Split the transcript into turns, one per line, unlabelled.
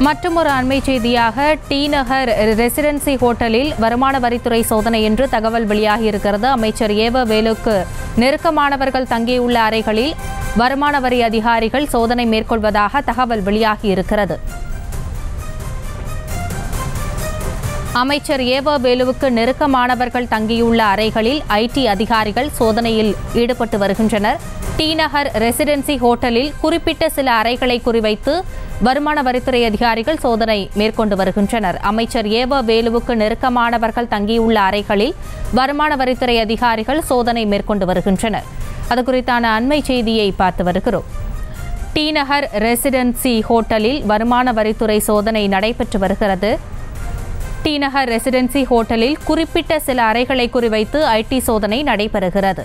மற்றொரு அண்மை செய்தியாக டி நகர் ரெசிடென்சி ஹோட்டலில் வருமான வரித்துறை சோதனை என்று தகவல் வெளியாகியிருக்கிறது அமைச்சர் ஏவ வேலுக்கு நெருக்கமானவர்கள் தங்கியுள்ள அறைகளில் வருமான வரி அதிகாரிகள் சோதனை மேற்கொள்வதாக தகவல் வெளியாகியிருக்கிறது அமைச்சர் ஏவ வேலுவுக்கு நெருக்கமானவர்கள் தங்கியுள்ள அறைகளில் ஐடி அதிகாரிகள் சோதனையில் ஈடுபட்டு வருகின்றனர். டிநகர் ரெசிடென்சி ஹோட்டலில் குறிப்பிட்ட சில அறைகளை குறிவைத்து வருமான வரித்துறை அதிகாரிகள் சோதனை மேற்கொண்டு வருகின்றனர். அமைச்சர் ஏவ வேலுவுக்கு நெருக்கமானவர்கள் தங்கியுள்ள அறைகளில் வருமான வரித்துறை அதிகாரிகள் சோதனை மேற்கொண்டு வருகின்றனர். அது குறித்தான அண்மை செய்தியை பார்த்து வருகிறோம். டிநகர் ரெசிடென்சி ஹோட்டலில் வருமான வரித்துறை சோதனை நடைபெற்று வருகிறது. டிநகர் ரெசிடென்சி ஹோட்டலில் குறிப்பிட்ட சில அறைகளை குறிவைத்து ஐடி சோதனை நடைபெறுகிறது.